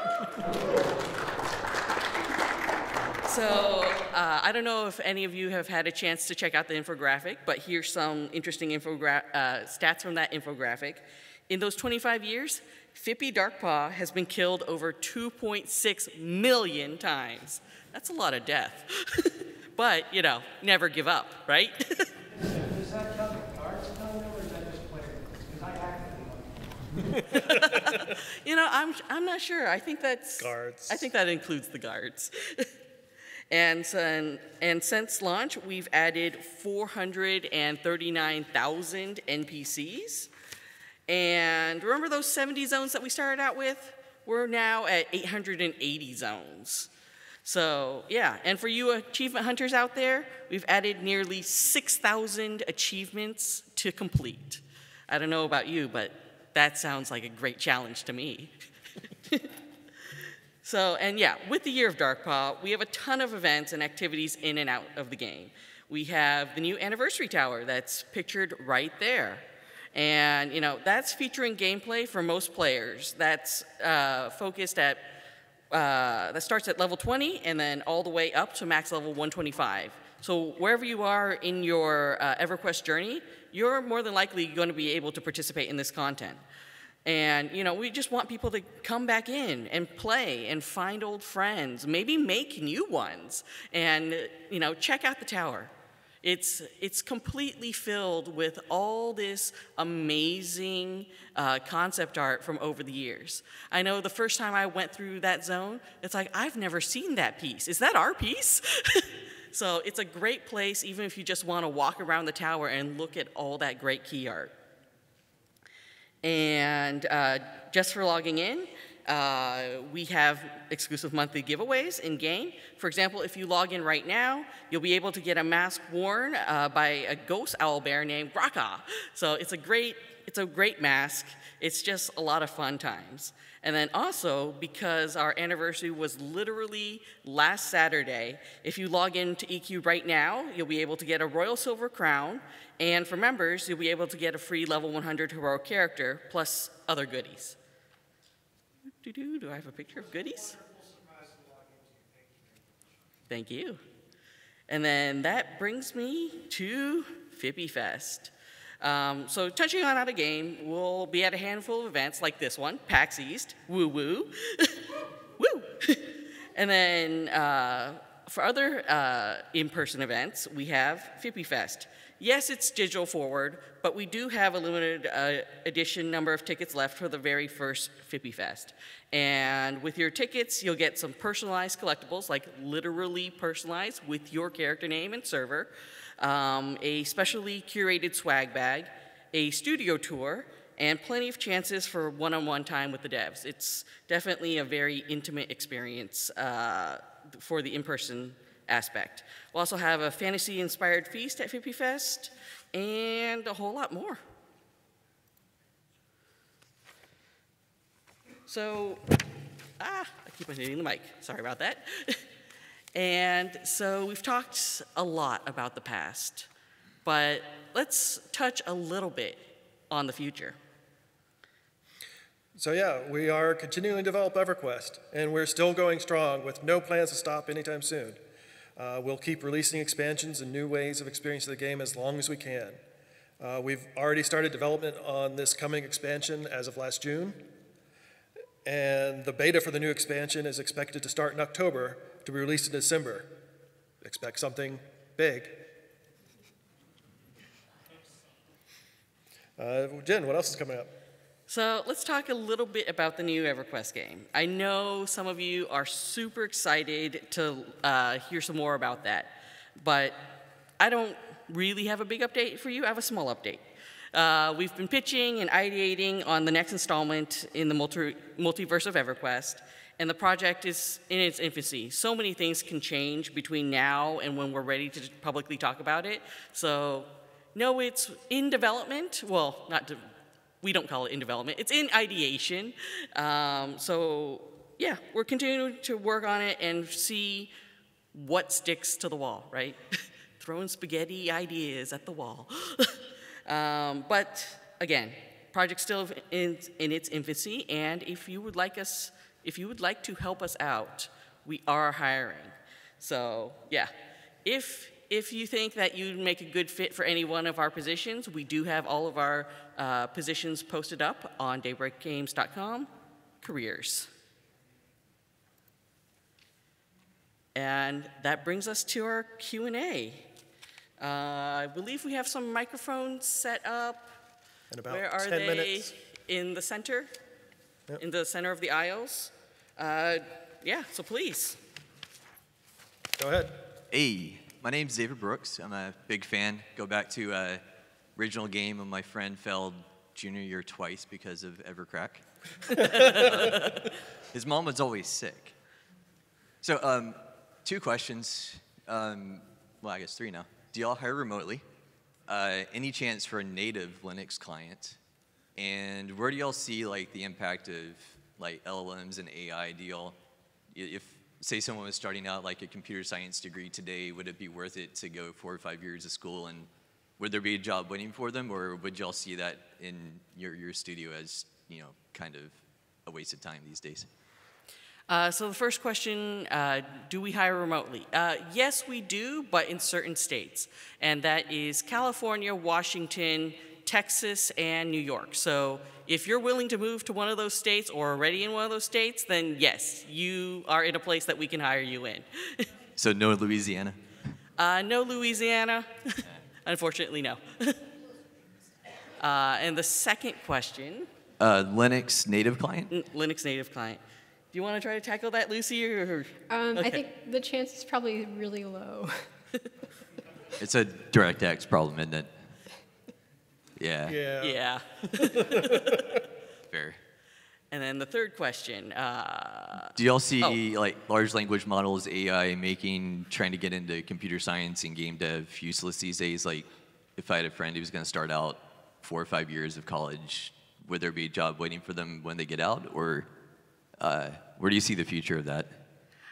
So, uh, I don't know if any of you have had a chance to check out the infographic, but here's some interesting uh, stats from that infographic. In those 25 years, Fippy Darkpaw has been killed over 2.6 million times. That's a lot of death. but, you know, never give up, right? Does that count guards coming or is that just players? Because I acted you know, I'm, I'm not sure. I think that's Guards. I think that includes the guards. and, and, and since launch, we've added 439,000 NPCs. And remember those 70 zones that we started out with? We're now at 880 zones. So, yeah, and for you achievement hunters out there, we've added nearly 6,000 achievements to complete. I don't know about you, but that sounds like a great challenge to me. so, and yeah, with the Year of Darkpaw, we have a ton of events and activities in and out of the game. We have the new Anniversary Tower that's pictured right there. And, you know, that's featuring gameplay for most players. That's uh, focused at uh, that starts at level 20 and then all the way up to max level 125. So wherever you are in your uh, EverQuest journey, you're more than likely going to be able to participate in this content. And you know, we just want people to come back in and play and find old friends, maybe make new ones, and you know, check out the tower. It's, it's completely filled with all this amazing uh, concept art from over the years. I know the first time I went through that zone, it's like, I've never seen that piece. Is that our piece? so it's a great place, even if you just want to walk around the tower and look at all that great key art. And uh, just for logging in, uh, we have exclusive monthly giveaways in game. For example, if you log in right now, you'll be able to get a mask worn uh, by a ghost owl bear named Graka. So it's a great, it's a great mask. It's just a lot of fun times. And then also, because our anniversary was literally last Saturday, if you log into EQ right now, you'll be able to get a Royal Silver Crown. And for members, you'll be able to get a free level 100 heroic character, plus other goodies. Do, do, do I have a picture of goodies? Thank you. And then that brings me to Fippy Fest. Um, so touching on out a game, we'll be at a handful of events like this one, PAX East, woo woo, woo. and then uh, for other uh, in-person events, we have Fippy Fest. Yes, it's digital forward, but we do have a limited uh, edition number of tickets left for the very first Fippy Fest. And with your tickets, you'll get some personalized collectibles, like literally personalized with your character name and server, um, a specially curated swag bag, a studio tour, and plenty of chances for one-on-one time with the devs. It's definitely a very intimate experience uh, for the in-person aspect. We'll also have a fantasy-inspired feast at Fippy Fest, and a whole lot more. So, ah, I keep on hitting the mic. Sorry about that. and so we've talked a lot about the past, but let's touch a little bit on the future. So yeah, we are continuing to develop EverQuest, and we're still going strong with no plans to stop anytime soon. Uh, we'll keep releasing expansions and new ways of experiencing the game as long as we can. Uh, we've already started development on this coming expansion as of last June, and the beta for the new expansion is expected to start in October to be released in December. Expect something big. Uh, Jen, what else is coming up? So let's talk a little bit about the new EverQuest game. I know some of you are super excited to uh, hear some more about that, but I don't really have a big update for you. I have a small update. Uh, we've been pitching and ideating on the next installment in the multi multiverse of EverQuest, and the project is in its infancy. So many things can change between now and when we're ready to publicly talk about it. So, no, it's in development. Well, not we don't call it in development. It's in ideation. Um, so, yeah, we're continuing to work on it and see what sticks to the wall, right? Throwing spaghetti ideas at the wall. Um, but again, project still in, in its infancy, and if you would like us, if you would like to help us out, we are hiring. So yeah, if if you think that you'd make a good fit for any one of our positions, we do have all of our uh, positions posted up on daybreakgames.com careers. And that brings us to our Q&A. Uh, I believe we have some microphones set up. In about Where are 10 they? minutes. In the center? Yep. In the center of the aisles? Uh, yeah, so please. Go ahead. Hey, my name's David Brooks. I'm a big fan. Go back to uh, original game of my friend failed junior year twice because of Evercrack. His mom was always sick. So, um, two questions. Um, well, I guess three now. Do y'all hire remotely? Uh, any chance for a native Linux client? And where do y'all see like the impact of like LLMs and AI? Do y'all, if say someone was starting out like a computer science degree today, would it be worth it to go four or five years of school and would there be a job waiting for them or would y'all see that in your, your studio as, you know, kind of a waste of time these days? Uh, so the first question, uh, do we hire remotely? Uh, yes, we do, but in certain states. And that is California, Washington, Texas, and New York. So if you're willing to move to one of those states or already in one of those states, then yes, you are in a place that we can hire you in. So no Louisiana? Uh, no Louisiana. Unfortunately, no. uh, and the second question, Uh, Linux native client? N- Linux native client. Do you want to try to tackle that, Lucy? Or Um, Okay. I think the chance is probably really low. It's a DirectX problem, isn't it? Yeah, Yeah. yeah. fair. And then the third question. Uh, Do y'all see Oh. like large language models, AI, making trying to get into computer science and game dev useless these days? Like, if I had a friend who was going to start out four or five years of college, would there be a job waiting for them when they get out, or uh, where do you see the future of that?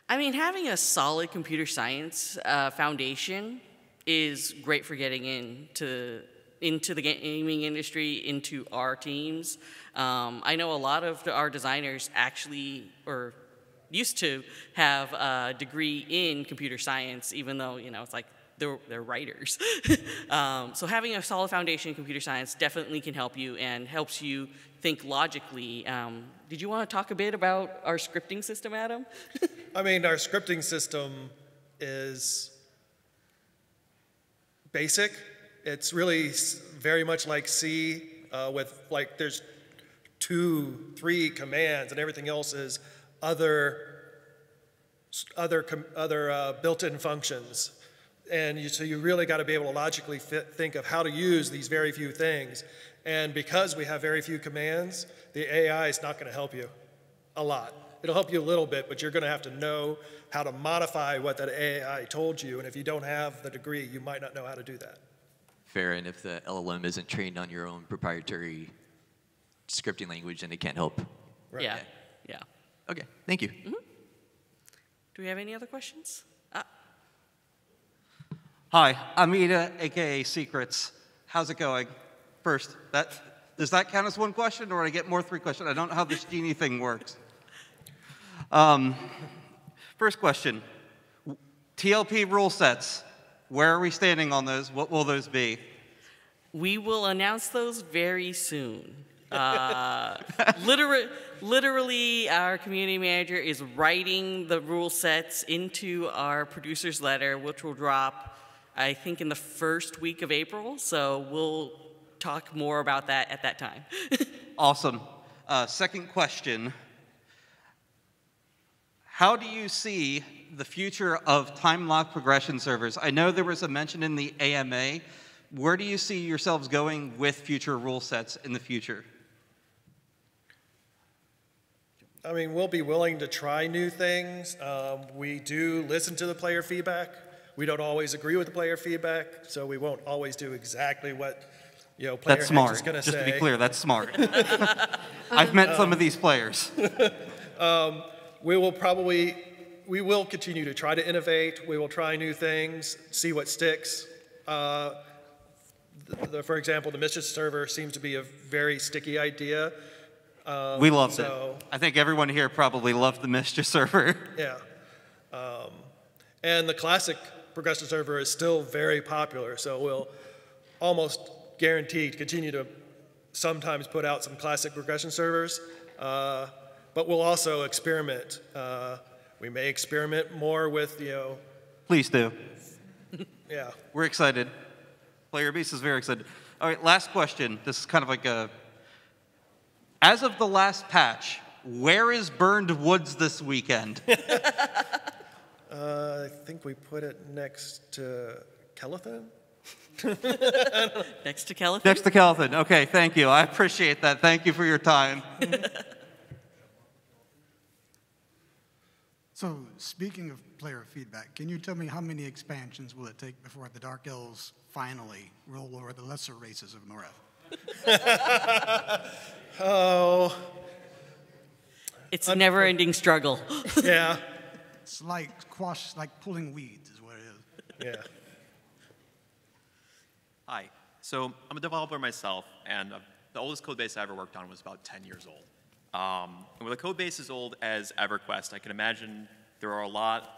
I mean, having a solid computer science uh, foundation is great for getting into into the gaming industry, into our teams. Um, I know a lot of our designers actually, or used to have a degree in computer science, even though you know it's like they're, they're writers. um, so having a solid foundation in computer science definitely can help you and helps you think logically. Um, did you want to talk a bit about our scripting system, Adam? I mean, our scripting system is basic. It's really very much like C uh, with like there's two, three commands, and everything else is other other other uh, built-in functions. And you, so you really got to be able to logically fit, think of how to use these very few things. And because we have very few commands, the AI is not going to help you a lot. It'll help you a little bit, but you're going to have to know how to modify what that AI told you. And if you don't have the degree, you might not know how to do that. Fair, and if the LLM isn't trained on your own proprietary scripting language, then it can't help. Right. Yeah, yeah. Okay, thank you. Do we have any other questions? Uh, Hi, I'm Ida, aka Secrets. How's it going? First, that does that count as one question, or would I get more three questions? I don't know how this genie thing works. Um, first question: TLP rule sets. Where are we standing on those? What will those be? We will announce those very soon. Uh, literally, literally, our community manager is writing the rule sets into our producer's letter, which will drop, I think, in the first week of April. So we'll talk more about that at that time. Awesome. Uh, second question How do you see the future of time lock progression servers? I know there was a mention in the AMA. Where do you see yourselves going with future rule sets in the future? I mean, we'll be willing to try new things. Um, we do listen to the player feedback. We don't always agree with the player feedback, so we won't always do exactly what you know player That's X smart. is going to Just to be clear, that's smart. I've met some of these players. We will probably, we will continue to try to innovate. We will try new things, see what sticks. Uh, the, the- for example, the Mischief server seems to be a very sticky idea. we loved so- it. I think everyone here probably loved the Mischief server. Yeah. Um, and the classic progressive server is still very popular, so we'll almost guaranteed continue to sometimes put out some classic progression servers, uh, but we'll also experiment. Uh, we may experiment more with, you know, Please do. yeah. We're excited. Player base is very excited. All right, last question. This is kind of like a. As of the last patch, where is Burned Woods this weekend? Uh, I think we put it next to Kelethin. Next to Kelly. Next to Calvin. Okay, thank you. I appreciate that. Thank you for your time. So, speaking of player feedback, can you tell me how many expansions will it take before the Dark Elves finally rule over the lesser races of Norrath? Oh, It's a never-ending struggle. yeah, It's like quash, like pulling weeds, is what it is. yeah. Hi. So I'm a developer myself, and uh, the oldest code base I ever worked on was about 10 years old. Um, with a code base as old as EverQuest, I can imagine there are a lot,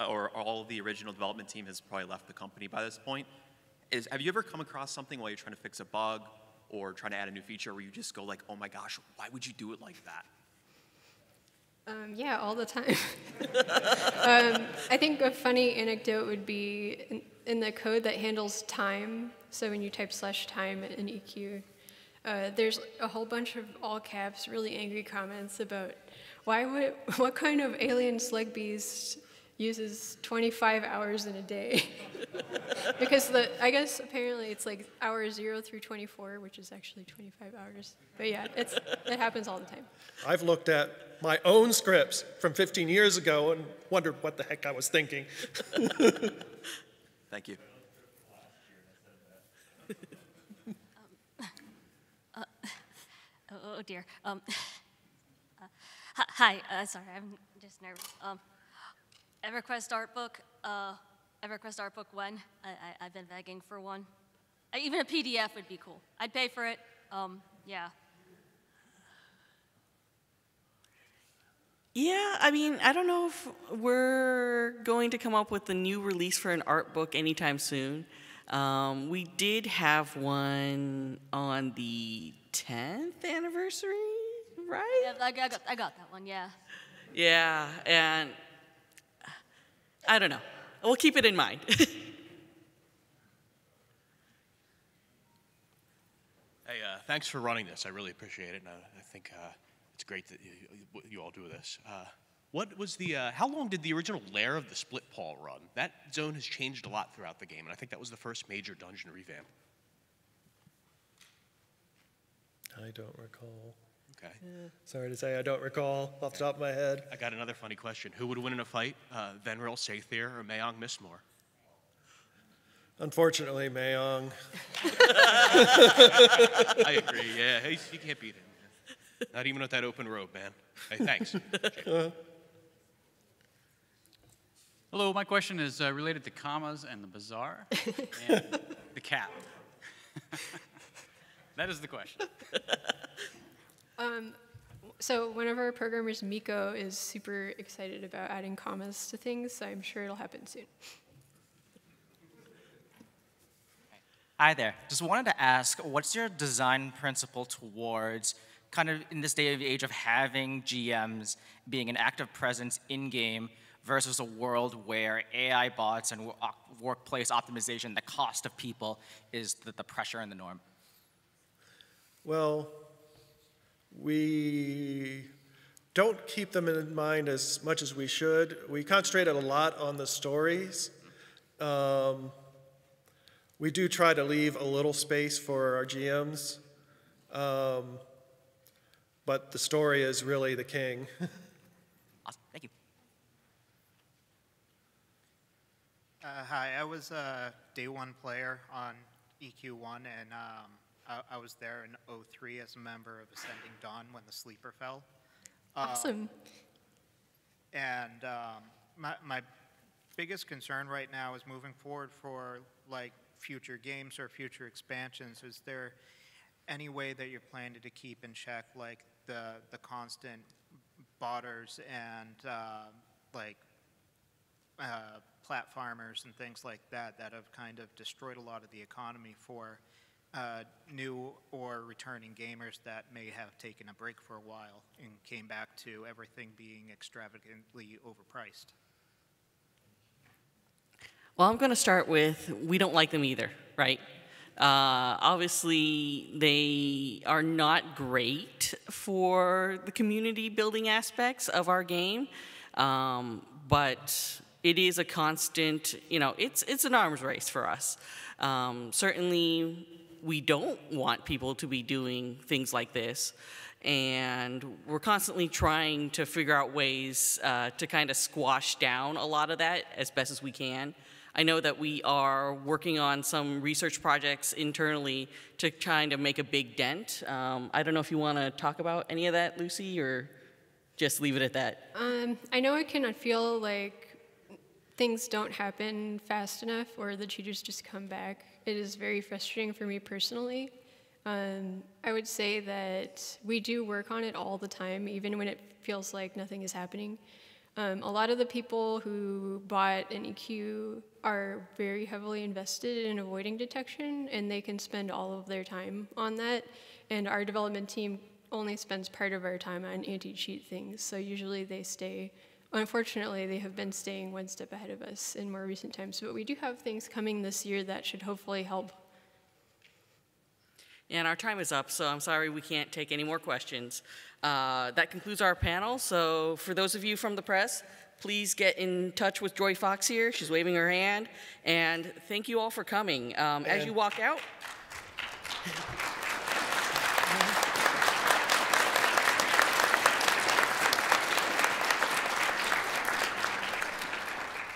or all of the original development team has probably left the company by this point. Is, have you ever come across something while you're trying to fix a bug or trying to add a new feature where you just go like, oh my gosh, why would you do it like that? Um, yeah, all the time. um, I think a funny anecdote would be in, in the code that handles time. So when you type slash time in EQ, uh, there's a whole bunch of all caps, really angry comments about why would what kind of alien slug beast uses 25 hours in a day? because the I guess apparently it's like hours zero through 24, which is actually 25 hours. But yeah, it's it happens all the time. I've looked at my own scripts from 15 years ago and wondered what the heck I was thinking. Thank you. Oh, dear. Um, uh, hi, uh, sorry, I'm just nervous. Um, EverQuest art book, uh, EverQuest art book one. I, I've been begging for one. Uh, even a PDF would be cool. I'd pay for it. Um, yeah. Yeah, I mean, I don't know if we're going to come up with a new release for an art book anytime soon. Um, we did have one on the 10th anniversary, right? Yeah, I, I got, I got that one. Yeah. Yeah, and I don't know. We'll keep it in mind. Hey, uh, thanks for running this. I really appreciate it. And I, I think uh, it's great that you, you all do this. Uh, what was the, uh, how long did the original Lair of the Split Paw run? That zone has changed a lot throughout the game, and I think that was the first major dungeon revamp. I don't recall. Okay. Sorry to say, I don't recall off the top of my head. I got another funny question. Who would win in a fight, uh, Venril Sathir or Mayong Mistmore? Unfortunately, Mayong. I agree. Yeah, he, you can't beat him. man. Not even with that open road, man. Hey, thanks. Hello, my question is uh, related to commas and the bazaar and the cap. That is the question. Um, so one of our programmers, Miko, is super excited about adding commas to things, so I'm sure it'll happen soon. Hi there. Just wanted to ask, what's your design principle towards kind of in this day of age of having GMs being an active presence in game versus a world where AI bots and workplace optimization, the cost of people is the, the pressure and the norm? Well, we don't keep them in mind as much as we should. We concentrate a lot on the stories. Um, we do try to leave a little space for our GMs, um, but the story is really the king. Awesome. Thank you. Uh, hi, I was a day one player on EQ1, and um, I, I was there in 03 as a member of Ascending Dawn when the sleeper fell. Um, Awesome. and um, my, my biggest concern right now is moving forward for like future games or future expansions. Is there any way that you're planning to keep in check like the the constant botters and uh, like uh, plat farmers and things like that that have kind of destroyed a lot of the economy for uh, new or returning gamers that may have taken a break for a while and came back to everything being extravagantly overpriced. Well, I'm going to start with we don't like them either, right? Uh, obviously, they are not great for the community building aspects of our game, um, but it is a constant. You know, it's it's an arms race for us. Um, certainly, we don't want people to be doing things like this, and we're constantly trying to figure out ways uh, to kind of squash down a lot of that as best as we can. I know that we are working on some research projects internally to trying to make a big dent. Um, I don't know if you want to talk about any of that, Lucy, or just leave it at that. Um, I know it can feel like things don't happen fast enough or the cheaters just come back. It is very frustrating for me personally. Um, I would say that we do work on it all the time, even when it feels like nothing is happening. Um, a lot of the people who bought an EQ are very heavily invested in avoiding detection, and they can spend all of their time on that. And our development team only spends part of our time on anti-cheat things, so usually they stay. Unfortunately, they have been staying one step ahead of us in more recent times, but we do have things coming this year that should hopefully help. And our time is up, so I'm sorry we can't take any more questions. Uh, that concludes our panel. So, for those of you from the press, please get in touch with Joy Fox here. She's waving her hand. And thank you all for coming. Um, as you walk out,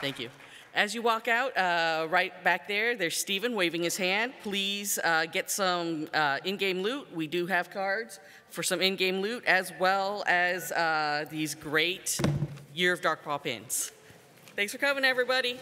Thank you. As you walk out, uh, right back there, there's Steven waving his hand. Please uh, get some uh, in-game loot. We do have cards for some in-game loot, as well as uh, these great Year of Darkpaw pins. Thanks for coming, everybody.